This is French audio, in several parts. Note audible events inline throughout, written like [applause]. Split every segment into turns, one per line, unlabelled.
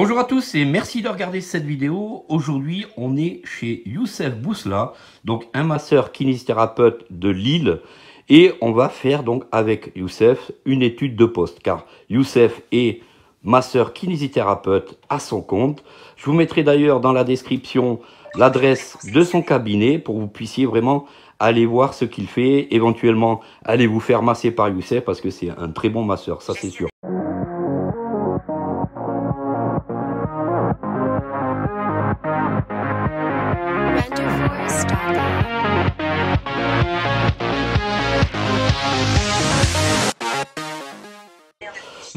Bonjour à tous et merci de regarder cette vidéo. Aujourd'hui, on est chez Youssef Bousla, donc un masseur kinésithérapeute de Lille. Et on va faire donc avec Youssef une étude de poste, car Youssef est masseur kinésithérapeute à son compte. Je vous mettrai d'ailleurs dans la description l'adresse de son cabinet pour que vous puissiez vraiment aller voir ce qu'il fait. Éventuellement, allez vous faire masser par Youssef parce que c'est un très bon masseur, ça c'est sûr. podcast.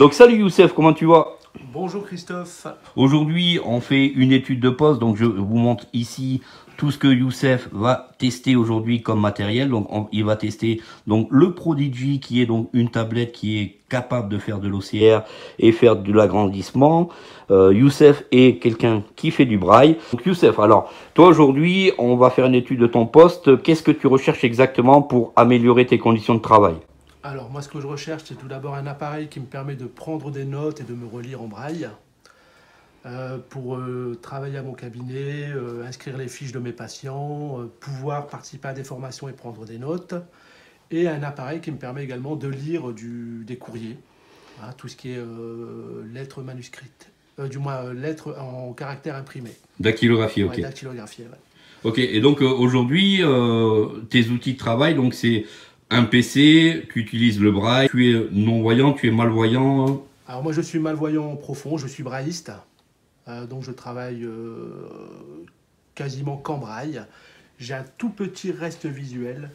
Donc salut Youssef, comment tu vas?
Bonjour Christophe.
Aujourd'hui, on fait une étude de poste. Donc je vous montre ici tout ce que Youssef va tester aujourd'hui comme matériel. Donc il va tester donc le Prodigy qui est donc une tablette qui est capable de faire de l'OCR et faire de l'agrandissement. Euh, Youssef est quelqu'un qui fait du braille. Donc Youssef, alors toi aujourd'hui, on va faire une étude de ton poste. Qu'est-ce que tu recherches exactement pour améliorer tes conditions de travail?
Alors moi ce que je recherche c'est tout d'abord un appareil qui me permet de prendre des notes et de me relire en braille euh, pour euh, travailler à mon cabinet, euh, inscrire les fiches de mes patients, pouvoir participer à des formations et prendre des notes et un appareil qui me permet également de lire du, des courriers, hein, tout ce qui est lettres manuscrites, du moins lettres en caractère imprimé.
Dactylographie, ok.
dactylographie,
Ok, et donc aujourd'hui, tes outils de travail, donc c'est un PC, tu utilises le braille, tu es non-voyant, tu es malvoyant
Alors moi je suis malvoyant profond, je suis brailliste, euh, donc je travaille euh, quasiment qu'en braille. J'ai un tout petit reste visuel.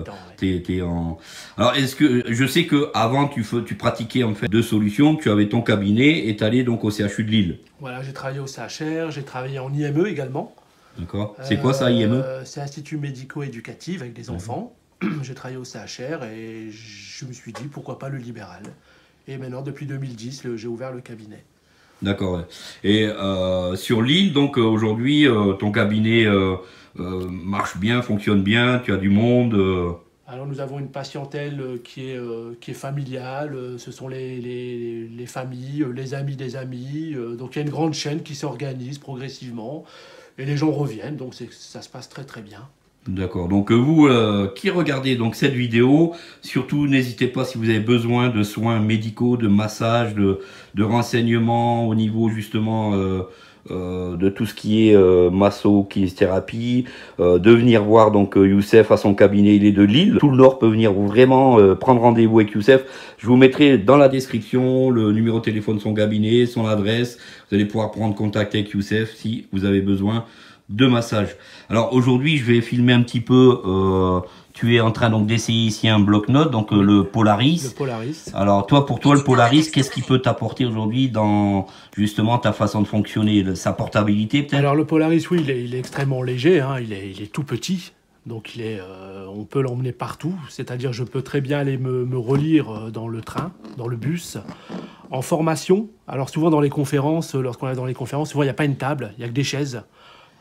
en... Alors est-ce que je sais que avant tu, tu pratiquais en fait deux solutions, tu avais ton cabinet et tu allais donc au CHU de Lille.
Voilà, j'ai travaillé au CHR, j'ai travaillé en IME également.
D'accord. C'est quoi ça IME
euh, C'est Institut médico-éducatif avec des enfants. [clears throat] j'ai travaillé au CHR et je me suis dit pourquoi pas le libéral. Et maintenant, depuis 2010, j'ai ouvert le cabinet.
D'accord. Et euh, sur l'île, donc euh, aujourd'hui, euh, ton cabinet marche bien, fonctionne bien, tu as du monde
alors nous avons une patientèle qui est, qui est familiale, ce sont les, les, les, familles, les amis des amis, donc il y a une grande chaîne qui s'organise progressivement et les gens reviennent, donc ça se passe très très bien.
D'accord. Donc euh, vous euh, qui regardez donc cette vidéo, surtout n'hésitez pas si vous avez besoin de soins médicaux, de massage, de, de renseignements au niveau justement euh, de tout ce qui est masso, kinésithérapie, de venir voir donc Youssef à son cabinet, il est de Lille. Tout le Nord peut venir vraiment prendre rendez-vous avec Youssef. Je vous mettrai dans la description le numéro de téléphone de son cabinet, son adresse. Vous allez pouvoir prendre contact avec Youssef si vous avez besoin de massage. Alors aujourd'hui, je vais filmer un petit peu. Euh, tu es en train donc d'essayer ici un bloc-notes, donc euh, le Polaris.
Le Polaris.
Alors toi, pour toi, le Polaris, qu'est-ce qui peut t'apporter aujourd'hui dans justement ta façon de fonctionner, sa portabilité peut-être?
Alors le Polaris, oui, il est, il est extrêmement léger. Hein, il, est, il est tout petit. Donc il est, euh, on peut l'emmener partout, c'est-à-dire je peux très bien aller me, me, relire dans le train, dans le bus, en formation. Alors souvent dans les conférences, lorsqu'on est dans les conférences, souvent il n'y a pas une table, il n'y a que des chaises.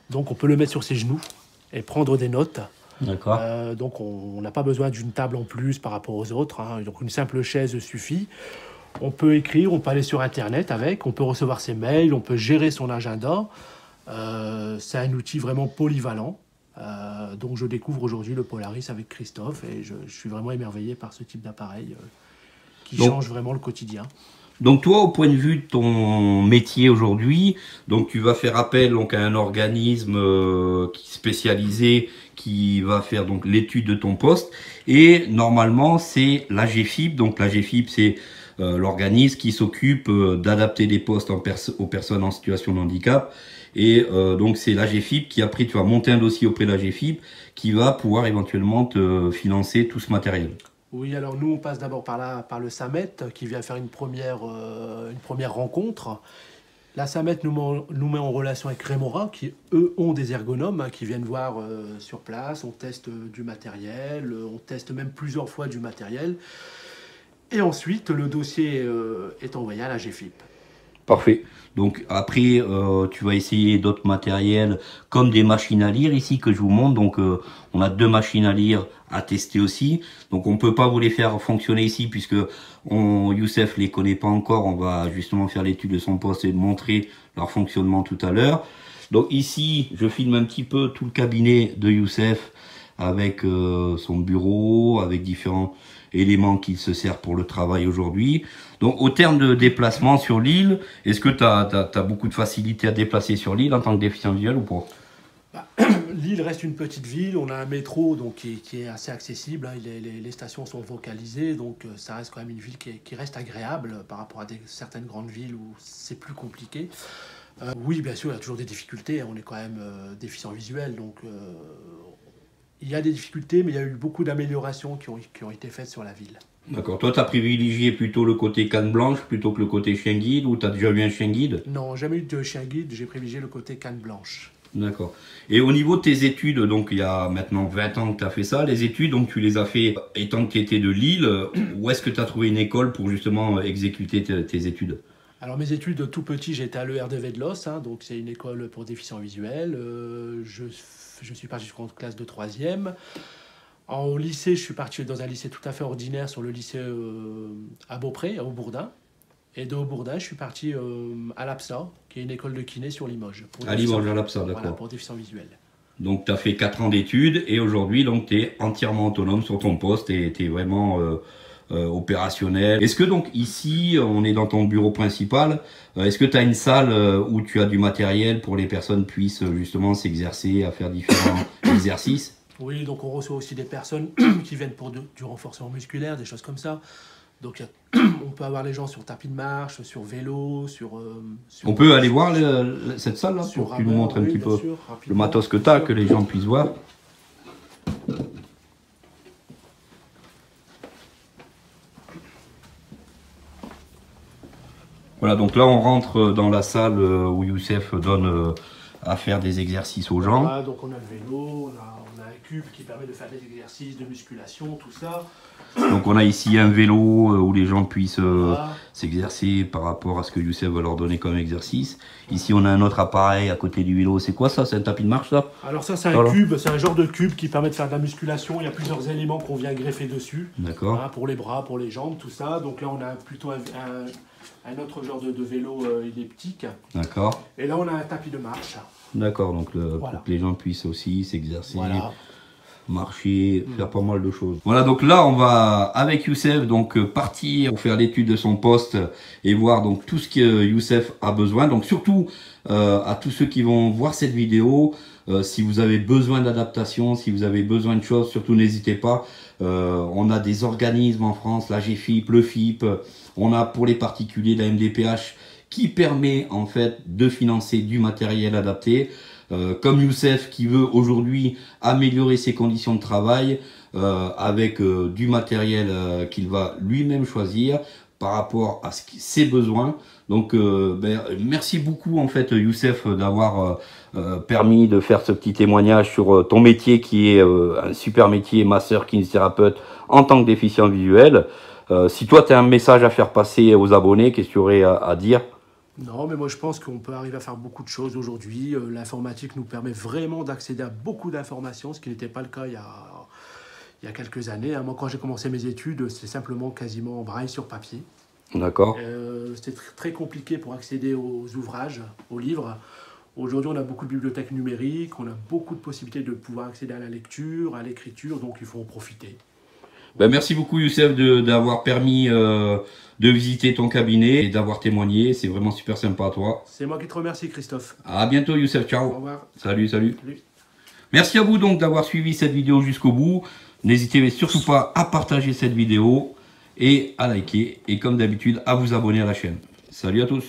Donc on peut le mettre sur ses genoux et prendre des notes.
D'accord.
Euh, donc on n'a pas besoin d'une table en plus par rapport aux autres. Hein. Donc une simple chaise suffit. On peut écrire, on peut aller sur Internet avec, on peut recevoir ses mails, on peut gérer son agenda. Euh, c'est un outil vraiment polyvalent. Euh, donc je découvre aujourd'hui le Polaris avec Christophe et je, suis vraiment émerveillé par ce type d'appareil qui change vraiment le quotidien.
Donc toi, au point de vue de ton métier aujourd'hui, donc tu vas faire appel donc à un organisme euh, spécialisé qui va faire donc l'étude de ton poste et normalement c'est l'AGFIP. Donc l'AGFIP c'est euh, l'organisme qui s'occupe euh, d'adapter des postes aux personnes en situation de handicap. Et donc c'est l'AGFIP qui après tu vas monter un dossier auprès de l'AGFIP qui va pouvoir éventuellement te financer tout ce matériel.
Oui, alors nous, on passe d'abord par, par le SAMET qui vient faire une première, euh, rencontre. La SAMET nous, met en relation avec Remora, qui eux ont des ergonomes hein, qui viennent voir euh, sur place. On teste du matériel, on teste même plusieurs fois du matériel. Et ensuite, le dossier euh, est envoyé à la GFIP.
Parfait. Donc après, euh, tu vas essayer d'autres matériels comme des machines à lire ici que je vous montre. Donc euh, on a deux machines à lire à tester aussi. Donc on peut pas vous les faire fonctionner ici puisque on, Youssef les connaît pas encore. On va justement faire l'étude de son poste et montrer leur fonctionnement tout à l'heure. Donc ici, je filme un petit peu tout le cabinet de Youssef avec euh, son bureau, avec différents éléments qu'il se sert pour le travail aujourd'hui. Donc au terme de déplacement sur l'île, est-ce que tu as, beaucoup de facilité à déplacer sur l'île en tant que déficient visuel ou pas?
Bah, [clears throat] L'île reste une petite ville, on a un métro donc, qui, est assez accessible, hein. les, stations sont vocalisées, donc euh, ça reste quand même une ville qui, reste agréable par rapport à certaines grandes villes où c'est plus compliqué. Euh, oui, bien sûr, il y a toujours des difficultés, hein. on est quand même euh, déficient visuel, donc il y a des difficultés, mais il y a eu beaucoup d'améliorations qui ont, qui ont été faites sur la ville.
D'accord. Toi, tu as privilégié plutôt le côté canne blanche plutôt que le côté chien guide ou tu as déjà eu un chien guide?
Non, jamais eu de chien guide, j'ai privilégié le côté canne blanche.
D'accord. Et au niveau de tes études, donc il y a maintenant 20 ans que tu as fait ça, les études, donc tu les as fait étant que tu étais de Lille, où est-ce que tu as trouvé une école pour justement exécuter tes études?
Alors mes études, tout petit, j'étais à l'ERDV de Los, hein, donc c'est une école pour déficients visuels. Euh, je, je, suis parti jusqu'en classe de troisième. En lycée, je suis parti dans un lycée tout à fait ordinaire sur le lycée euh, à Beaupré, à Aubourdin. Et de Aubourdin, je suis parti euh, à l'APSA, qui est une école de kiné sur Limoges.
À Limoges, à l'APSA, d'accord. Voilà,
pour déficients visuels.
Donc, tu as fait 4 ans d'études et aujourd'hui, tu es entièrement autonome sur ton poste et tu es vraiment euh, opérationnel. Est-ce que donc ici, on est dans ton bureau principal, euh, est-ce que tu as une salle euh, où tu as du matériel pour les personnes puissent justement s'exercer à faire différents [coughs] exercices?
Oui, donc on reçoit aussi des personnes [coughs] qui viennent pour du renforcement musculaire, des choses comme ça. Donc [coughs] on peut avoir les gens sur tapis de marche, sur vélo, sur...
on peut aller voir cette salle là pour que tu nous montres un petit peu le matos que tu as, que les gens puissent voir. Voilà, donc là on rentre dans la salle euh, où Youssef donne euh, à faire des exercices aux gens.
Un cube qui permet de faire des exercices de musculation, tout ça.
Donc on a ici un vélo euh, où les gens puissent s'exercer par rapport à ce que Youssef va leur donner comme exercice. Ici on a un autre appareil à côté du vélo. C'est quoi ça? C'est un tapis de marche ça?
Alors ça c'est un cube, c'est un genre de cube qui permet de faire de la musculation. Il y a plusieurs éléments qu'on vient greffer dessus.
D'accord.
Hein, pour les bras, pour les jambes, tout ça. Donc là on a plutôt un un autre genre de, vélo euh, elliptique.
D'accord.
Et là, on a un tapis de marche.
D'accord, donc pour que les gens puissent aussi s'exercer, marcher, mm. faire pas mal de choses. Voilà, donc là, on va, avec Youssef, donc euh, partir pour faire l'étude de son poste et voir donc tout ce que Youssef a besoin. Donc surtout, euh, à tous ceux qui vont voir cette vidéo, si vous avez besoin d'adaptation, si vous avez besoin de choses, surtout n'hésitez pas. on a des organismes en France, la GFIP, le FIP, on a pour les particuliers la MDPH qui permet en fait de financer du matériel adapté. Euh, comme Youssef qui veut aujourd'hui améliorer ses conditions de travail euh, avec euh, du matériel qu'il va lui-même choisir par rapport à ses besoins. Donc ben, merci beaucoup en fait Youssef d'avoir permis de faire ce petit témoignage sur ton métier qui est un super métier masseur kinésithérapeute en tant que déficient visuel. Euh, si toi, tu as un message à faire passer aux abonnés, qu'est-ce que tu aurais à, dire?
Non, mais moi je pense qu'on peut arriver à faire beaucoup de choses aujourd'hui. Euh, l'informatique nous permet vraiment d'accéder à beaucoup d'informations, ce qui n'était pas le cas il y a, il y a quelques années. Hein. Moi, quand j'ai commencé mes études, c'était simplement quasiment en braille sur papier.
D'accord.
Euh, c'était très compliqué pour accéder aux ouvrages, aux livres. Aujourd'hui, on a beaucoup de bibliothèques numériques, on a beaucoup de possibilités de pouvoir accéder à la lecture, à l'écriture, donc il faut en profiter.
Ben, merci beaucoup Youssef d'avoir permis euh, de visiter ton cabinet et d'avoir témoigné. C'est vraiment super sympa à toi.
C'est moi qui te remercie Christophe.
À bientôt Youssef, ciao.
Au revoir.
Salut, salut. Merci à vous donc d'avoir suivi cette vidéo jusqu'au bout. N'hésitez surtout pas à partager cette vidéo et à liker et comme d'habitude à vous abonner à la chaîne. Salut à tous